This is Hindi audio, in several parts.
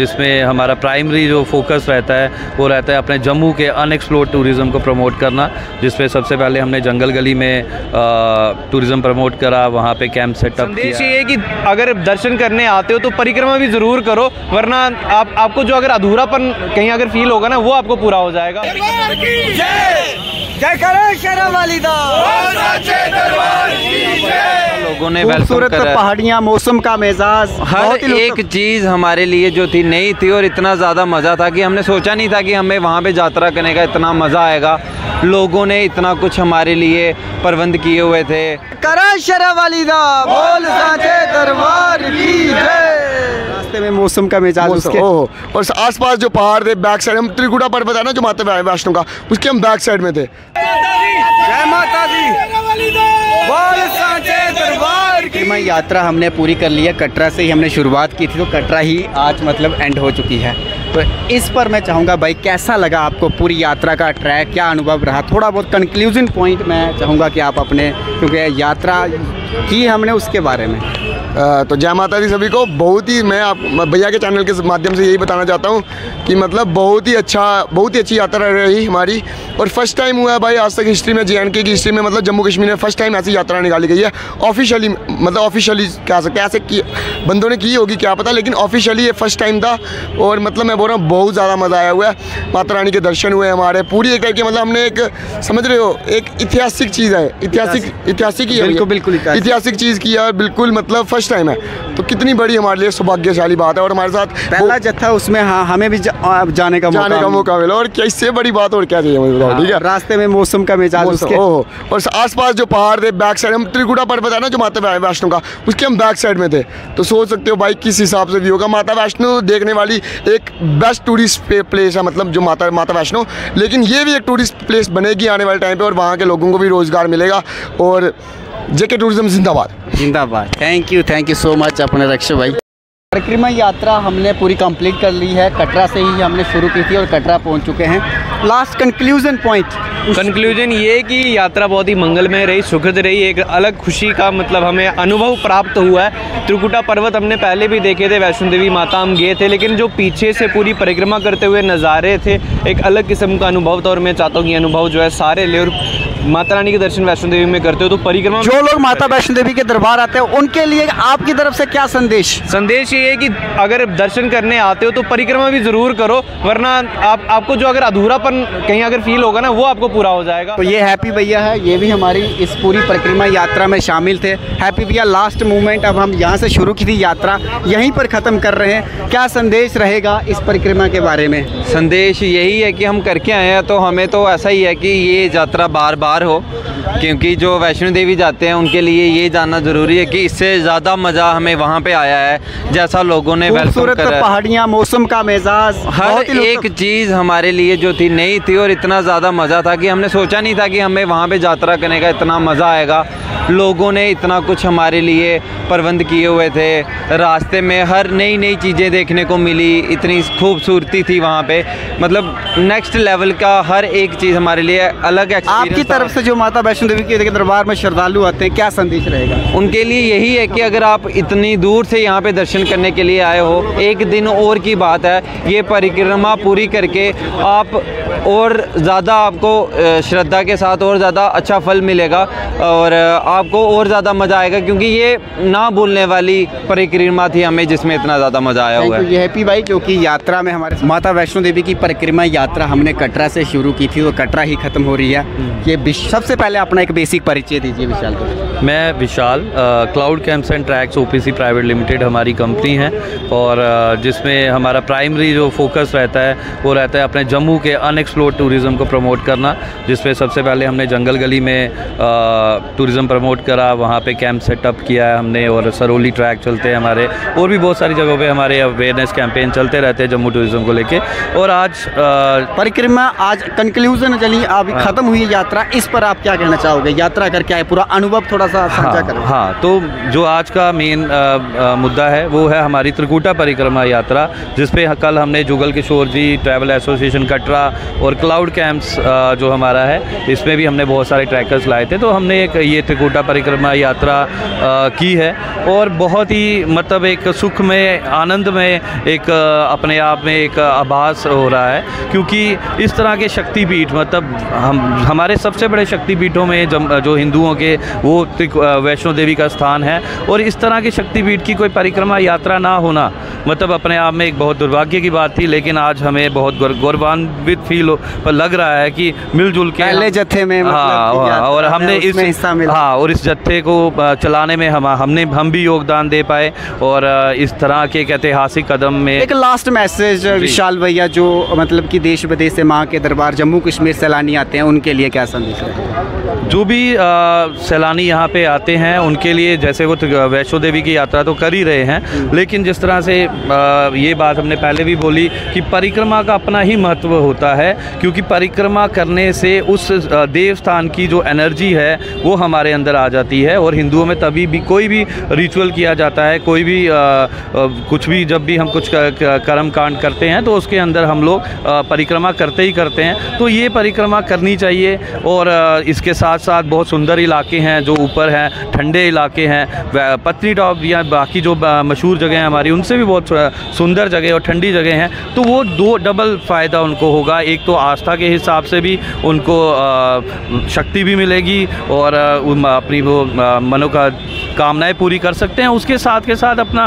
जिसमें हमारा प्राइमरी जो फोकस रहता है वो रहता है अपने जम्मू के अनएक्सप्लोर टूरिज़्म को प्रमोट करना जिसमें सबसे पहले हमने जंगल गली में टूरिज़्म प्रमोट करा वहाँ पे कैंप सेटअप किया। ये कि अगर दर्शन करने आते हो तो परिक्रमा भी ज़रूर करो वरना आप आपको जो अगर अधूरापन कहीं अगर फील होगा ना वो आपको पूरा हो जाएगा। जय करो शेरा वालिदा लोगों ने वेलकम खूबसूरत पहाड़ियाँ मौसम का मिजाज हर बहुत ही एक चीज़ हमारे लिए जो थी नई थी और इतना ज़्यादा मज़ा था कि हमने सोचा नहीं था कि हमें वहाँ पे यात्रा करने का इतना मज़ा आएगा। लोगों ने इतना कुछ हमारे लिए प्रबंध किए हुए थे। करो शेरा वालिदा बोल साचे दरबार की जय। रास्ते में मौसम का मिजाज उसके ओहो। और आसपास जो पहाड़ थे बैक साइड हम त्रिकुटा पर्वत है ना जो माता वैष्णो का उसके हम बैक साइड में थे। जय माता दी। बोल साचे दरबार की। मैं यात्रा हमने पूरी कर ली है। कटरा से ही हमने शुरुआत की थी तो कटरा ही आज मतलब एंड हो चुकी है। तो इस पर मैं चाहूँगा भाई कैसा लगा आपको पूरी यात्रा का ट्रैक क्या अनुभव रहा? थोड़ा बहुत कंक्लूजन पॉइंट मैं चाहूँगा कि आप अपने क्योंकि यात्रा की हमने उसके बारे में तो जय माता दी सभी को। बहुत ही मैं आप भैया के चैनल के माध्यम से यही बताना चाहता हूँ कि मतलब बहुत ही अच्छा बहुत ही अच्छी यात्रा रही हमारी। और फ़र्स्ट टाइम हुआ है भाई आज तक हिस्ट्री में जे की हिस्ट्री में मतलब जम्मू कश्मीर में फ़र्स्ट टाइम ऐसी यात्रा निकाली गई है। ऑफिशियली मतलब ऑफिशियली कह सकते हैं ऐसे की बंदों ने की होगी क्या पता लेकिन ऑफिशियली ये फ़र्स्ट टाइम था। और मतलब मैं बोल रहा हूँ बहुत ज़्यादा मज़ा आया हुआ है। माता रानी के दर्शन हुए हमारे। पूरी एक करके मतलब हमने एक समझ रहे हो एक ऐतिहासिक चीज़ है ऐतिहासिक ऐतिहासिक। ही बिल्कुल, बिल्कुल ऐतिहासिक। चीज़ की है बिल्कुल मतलब फ़र्स्ट टाइम है। तो कितनी बड़ी हमारे लिए सौभाग्यशाली बात है और हमारे साथ पहला जत्था उसमें हाँ हमें भी जा, जाने का जाने का मौका मिला। और क्या इससे बड़ी बात और क्या चाहिए मुझे बताओ ठीक है? हाँ, रास्ते में मौसम का मिजाज ओहो और आसपास जो पहाड़ थे बैक साइड हम त्रिकुटा पर्वत है ना जो माता वैष्णो का उसके हम बैक साइड में थे। तो सोच सकते हो भाई किस हिसाब से भी होगा। माता वैष्णो देखने वाली एक बेस्ट टूरिस्ट प्लेस है मतलब जो माता माता वैष्णो। लेकिन ये भी एक टूरिस्ट प्लेस बनेगी आने वाले टाइम पे और वहाँ के लोगों को भी रोज़गार मिलेगा। और जेके टूरिज़्म जिंदाबाद। जिंदाबाद। Thank you thank you so much अपने रक्ष भाई। परिक्रमा यात्रा हमने पूरी कंप्लीट कर ली है। कटरा से ही हमने शुरू की थी और कटरा पहुँच चुके हैं। लास्ट कंक्लूजन पॉइंट कंक्लूजन ये कि यात्रा बहुत ही मंगलमय रही सुखद रही। एक अलग खुशी का मतलब हमें अनुभव प्राप्त हुआ है। त्रिकुटा पर्वत हमने पहले भी देखे थे वैष्णो देवी माता हम गए थे लेकिन जो पीछे से पूरी परिक्रमा करते हुए नज़ारे थे एक अलग किस्म का अनुभव था और मैं चाहता हूँ कि ये अनुभव जो है सारे ले और माता रानी के दर्शन वैष्णो देवी में करते हो तो परिक्रमा जो लोग माता वैष्णो देवी के दरबार आते हैं उनके लिए आपकी तरफ़ से क्या संदेश? संदेश ये है कि अगर दर्शन करने आते हो तो परिक्रमा भी ज़रूर करो वरना आप आपको जो अगर अधूरापन कहीं अगर फील होगा ना वो आपको पूरा हो जाएगा। तो ये हैप्पी भैया है ये भी हमारी इस पूरी परिक्रमा यात्रा में शामिल थे। हैप्पी भैया लास्ट मूवमेंट अब हम यहाँ से शुरू की थी यात्रा यहीं पर ख़त्म कर रहे हैं। क्या संदेश रहेगा इस परिक्रमा के बारे में? संदेश यही है कि हम करके आए हैं तो हमें तो ऐसा ही है कि ये यात्रा बार बार हो क्योंकि जो वैष्णो देवी जाते हैं उनके लिए ये जानना ज़रूरी है कि इससे ज़्यादा मज़ा हमें वहाँ पे आया है जैसा लोगों ने वेलकम खूबसूरत करा पहाड़ियाँ मौसम का मिजाज हर एक चीज़ हमारे लिए जो थी नई थी और इतना ज़्यादा मज़ा था कि हमने सोचा नहीं था कि हमें वहाँ पे यात्रा करने का इतना मज़ा आएगा। लोगों ने इतना कुछ हमारे लिए प्रबंध किए हुए थे। रास्ते में हर नई नई चीज़ें देखने को मिली इतनी खूबसूरती थी वहाँ पे। मतलब नेक्स्ट लेवल का हर एक चीज़ हमारे लिए अलग आपकी था। तरफ़ से जो माता वैष्णो देवी के दरबार में श्रद्धालु आते हैं क्या संदेश रहेगा? उनके लिए यही है कि अगर आप इतनी दूर से यहाँ पे दर्शन करने के लिए आए हो एक दिन और की बात है ये परिक्रमा पूरी करके आप और ज़्यादा आपको श्रद्धा के साथ और ज़्यादा अच्छा फल मिलेगा और आपको और ज़्यादा मज़ा आएगा क्योंकि ये ना भूलने वाली परिक्रमा थी हमें जिसमें इतना ज़्यादा मज़ा आया हुआ है। ये हैप्पी भाई जो कि यात्रा में हमारे माता वैष्णो देवी की परिक्रमा यात्रा हमने कटरा से शुरू की थी और कटरा ही खत्म हो रही है। ये विश- सबसे पहले अपना एक बेसिक परिचय दीजिए विशाल को। मैं Vishal cloud camps and treks OPC private limited हमारी कंपनी है और जिसमें हमारा प्राइमरी जो फोकस रहता है वो रहता है अपने जम्मू के अनएक्सप्लोर्ड टूरिज़्म को प्रमोट करना जिसमें सबसे पहले हमने जंगल गली में टूरिज़्म प्रमोट करा वहाँ पे कैंप सेटअप किया है हमने और सरोली ट्रैक चलते हैं हमारे और भी बहुत सारी जगहों पे हमारे अवेयरनेस कैंपेन चलते रहते हैं जम्मू टूरिज़्म को लेके। और आज अ, परिक्रमा आज कंक्लूजन चली अभी खत्म हुई यात्रा इस पर आप क्या कहना चाहोगे? यात्रा करके आए पूरा अनुभव थोड़ा सा साझा हाँ, करें। हाँ तो जो आज का मेन मुद्दा है वो है हमारी त्रिकुटा परिक्रमा यात्रा जिसपे कल हमने जुगल किशोर जी ट्रैवल एसोसिएशन कटरा और क्लाउड कैंप्स जो हमारा है इसमें भी हमने बहुत सारे ट्रैकर्स लाए थे तो हमने एक ये त्रिकुटा परिक्रमा यात्रा की है। और बहुत ही मतलब एक सुख में आनंद में एक अपने आप में एक आभास हो रहा है क्योंकि इस तरह के शक्तिपीठ मतलब हम हमारे सबसे बड़े शक्तिपीठों में जो हिंदुओं के वो वैष्णो देवी का स्थान है और इस तरह के शक्तिपीठ की कोई परिक्रमा यात्रा ना होना मतलब अपने आप में एक बहुत दुर्भाग्य की बात थी लेकिन आज हमें बहुत गौरवान्वित फील लग रहा है कि मिलजुल के पहले जत्थे में मतलब हाँ और हमने इस हिस्सा हाँ और इस जत्थे को चलाने में हम हमने हम भी योगदान दे पाए और इस तरह के एक ऐतिहासिक कदम में एक लास्ट मैसेज विशाल भैया जो मतलब कि देश विदेश से माँ के दरबार जम्मू कश्मीर सैलानी आते हैं उनके लिए क्या संदेश? है जो भी सैलानी यहाँ पे आते हैं उनके लिए जैसे वो वैष्णो देवी की यात्रा तो कर ही रहे हैं। लेकिन जिस तरह से ये बात हमने पहले भी बोली कि परिक्रमा का अपना ही महत्व होता है क्योंकि परिक्रमा करने से उस देव स्थान की जो एनर्जी है वो हमारे अंदर आ जाती है और हिंदुओं में तभी भी कोई भी रिचुअल किया जाता है कोई भी आ, आ, कुछ भी जब भी हम कुछ कर्म कांड करते हैं तो उसके अंदर हम लोग परिक्रमा करते ही करते हैं तो ये परिक्रमा करनी चाहिए और इसके साथ साथ बहुत सुंदर इलाके हैं जो ऊपर हैं, ठंडे इलाके हैं पत्नी टॉप या बाकी जो मशहूर जगह हैं हमारी, उनसे भी बहुत सुंदर जगह और ठंडी जगह हैं। तो वो दो डबल फ़ायदा उनको होगा, एक तो आस्था के हिसाब से भी उनको शक्ति भी मिलेगी और अपनी वो मनो का कामनाएँ पूरी कर सकते हैं। उसके साथ के साथ अपना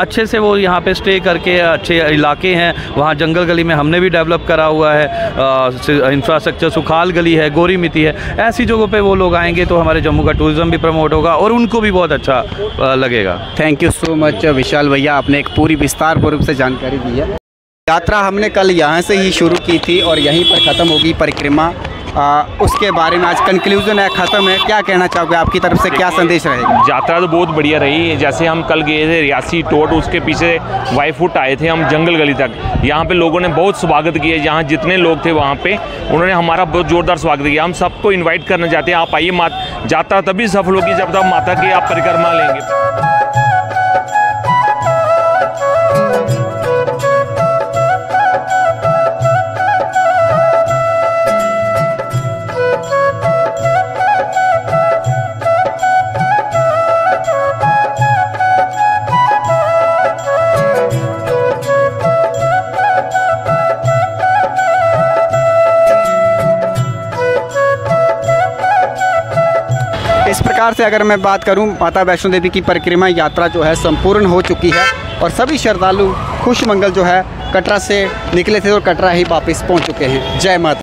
अच्छे से वो यहाँ पे स्टे करके अच्छे इलाके हैं, वहाँ जंगल गली में हमने भी डेवलप करा हुआ है इंफ्रास्ट्रक्चर सुखाल गली है, गोरी मिट्टी है। ऐसी जगहों पे वो लोग आएँगे तो हमारे जम्मू का टूरिज़्म भी प्रमोट होगा और उनको भी बहुत अच्छा लगेगा। Thank you so much Vishal भैया, आपने एक पूरी विस्तार पूर्व से जानकारी दी है। यात्रा हमने कल यहाँ से ही शुरू की थी और यहीं पर ख़त्म होगी परिक्रमा। आ, उसके बारे में आज कंक्लूजन है ख़त्म है। क्या कहना चाहोगे? आपकी तरफ़ से क्या संदेश रहेगा? यात्रा तो बहुत बढ़िया रही। जैसे हम कल गए थे रियासी टोट उसके पीछे वाई फुट आए थे हम जंगल गली तक। यहाँ पे लोगों ने बहुत स्वागत किया। जहाँ जितने लोग थे वहाँ पे उन्होंने हमारा बहुत ज़ोरदार स्वागत किया। हम सबको इन्वाइट करना चाहते हैं। आप आइए मात यात्रा तभी सफल होगी जब तक माता की आप परिक्रमा लेंगे। प्रकार से अगर मैं बात करूँ, माता वैष्णो देवी की परिक्रमा यात्रा जो है संपूर्ण हो चुकी है और सभी श्रद्धालु खुश मंगल जो है कटरा से निकले थे और कटरा ही वापस पहुँच चुके हैं। जय माता